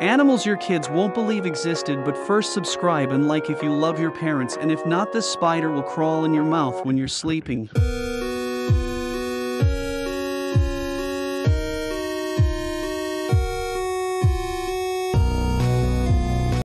Animals your kids won't believe existed, but first subscribe and like if you love your parents, and if not, this spider will crawl in your mouth when you're sleeping.